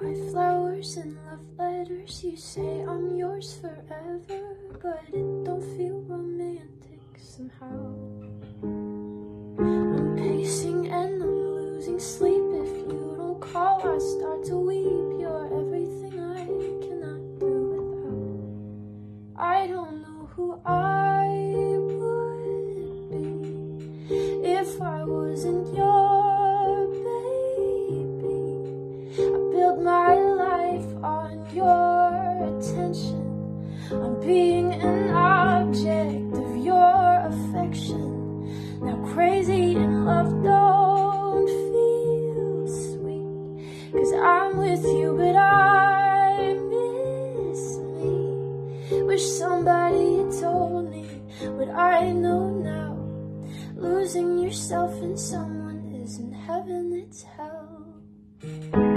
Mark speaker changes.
Speaker 1: White flowers and love letters, you say I'm yours forever, but it don't feel romantic somehow. I'm pacing and I'm losing sleep. If you don't call, I start to weep. You're everything I cannot do without. I don't know who I would be if I wasn't your My life on your attention, on being an object of your affection. Now crazy in love don't feel sweet, cause I'm with you, but I miss me. Wish somebody had told me what I know now. Losing yourself in someone isn't heaven, it's hell.